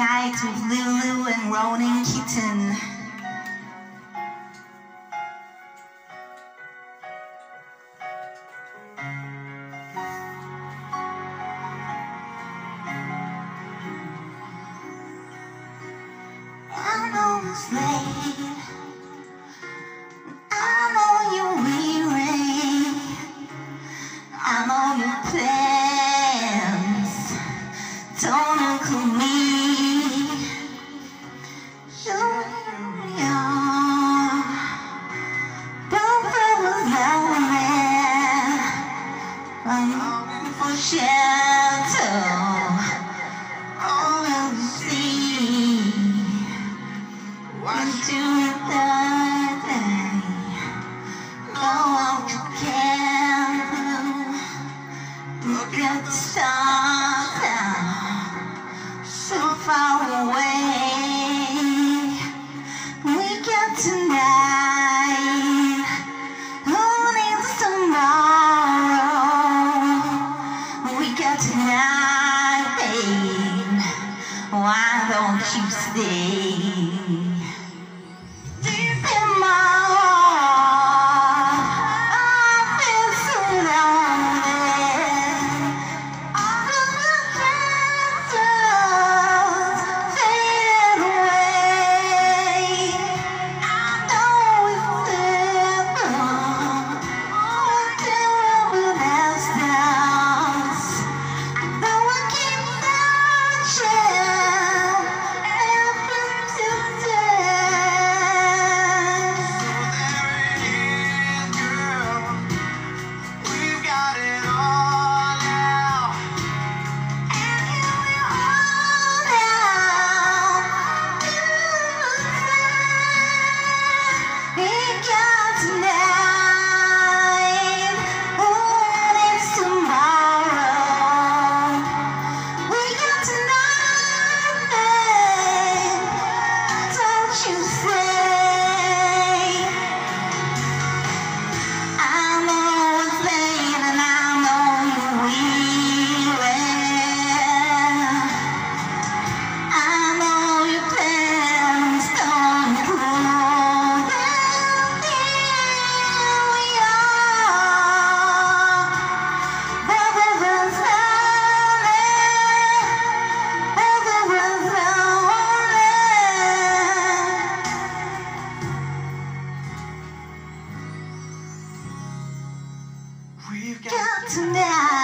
night of Lulu and Ronin Kitten. I know it's late. for shelter. All into the day. No one can look at the sun. Why don't you stay. tonight.